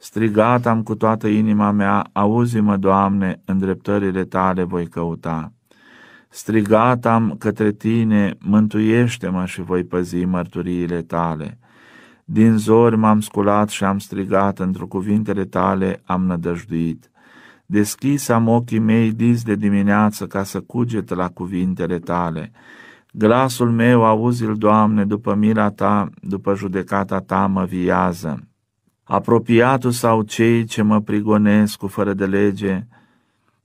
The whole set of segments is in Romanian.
Strigat am cu toată inima mea, auzi-mă, Doamne, îndreptările tale voi căuta. Strigat am către tine, mântuiește-mă și voi păzi mărturiile tale. Din zori m-am sculat și am strigat, într cuvintele tale am nădăjduit. Deschis am ochii mei dis de dimineață ca să cuget la cuvintele tale. Glasul meu auzi-l, Doamne, după mila ta, după judecata ta mă viază. Apropiatul sau cei ce mă prigonesc cu fără de lege,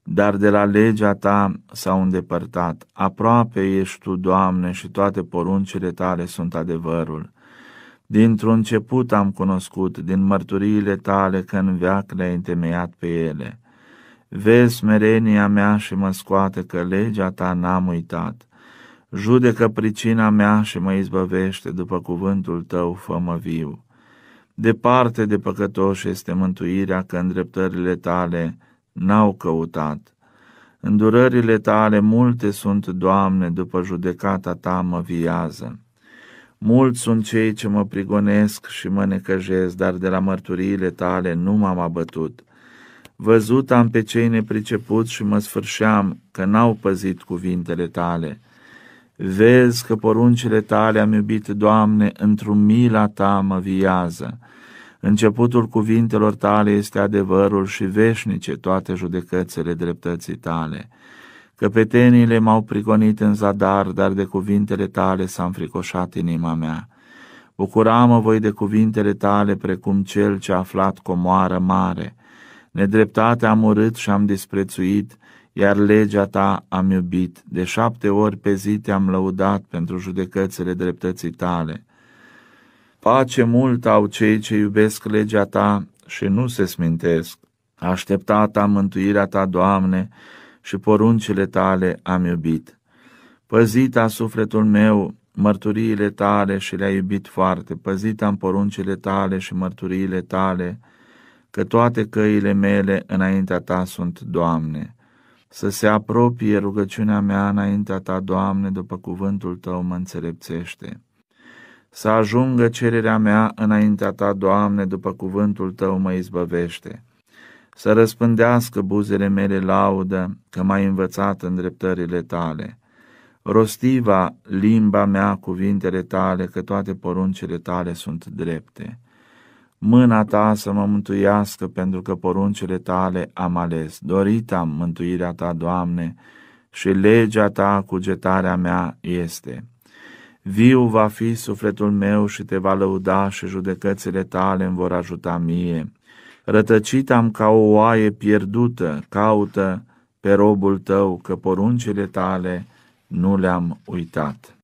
dar de la legea ta s-au îndepărtat. Aproape ești tu, Doamne, și toate poruncile tale sunt adevărul. Dintr-un început am cunoscut, din mărturiile tale, că în veac le-ai întemeiat pe ele. Vezi smerenia mea și mă scoate că legea ta n-am uitat. Judecă pricina mea și mă izbăvește după cuvântul tău, fă-mă viu. Departe de păcătoși este mântuirea că îndreptările tale n-au căutat. Îndurările tale multe sunt, Doamne, după judecata ta mă viază. Mulți sunt cei ce mă prigonesc și mă necăjesc, dar de la mărturiile tale nu m-am abătut. Văzut am pe cei nepricepuți și mă sfârșeam că n-au păzit cuvintele tale. Vezi că poruncile tale am iubit, Doamne, într-un mila ta mă viază. Începutul cuvintelor tale este adevărul și veșnice toate judecățile dreptății tale. Căpetenile m-au prigonit în zadar, dar de cuvintele tale s-a înfricoșat inima mea. Bucuram-mă voi de cuvintele tale precum cel ce a aflat comoară mare. Nedreptatea am urât și am disprețuit, iar legea ta am iubit. De șapte ori pe zi te-am lăudat pentru judecățile dreptății tale. Pace mult au cei ce iubesc legea ta și nu se smintesc. Așteptat am mântuirea ta, Doamne, și poruncile tale am iubit. Păzit a sufletul meu mărturiile tale și le-a iubit foarte, păzit am poruncile tale și mărturiile tale, că toate căile mele înaintea ta sunt, Doamne. Să se apropie rugăciunea mea înaintea ta, Doamne, după cuvântul tău mă înțelepțește. Să ajungă cererea mea înaintea ta, Doamne, după cuvântul tău mă izbăvește să răspândească buzele mele laudă că m-ai învățat în dreptările tale. Rostiva limba mea cuvintele tale, că toate poruncile tale sunt drepte. Mâna ta să mă mântuiască, pentru că poruncile tale am ales. Dorit am mântuirea ta, Doamne, și legea ta, cugetarea mea, este. Viu va fi sufletul meu și te va lăuda și judecățile tale îmi vor ajuta mie. Rătăcit am ca o oaie pierdută, caută pe robul tău, că poruncile tale nu le-am uitat.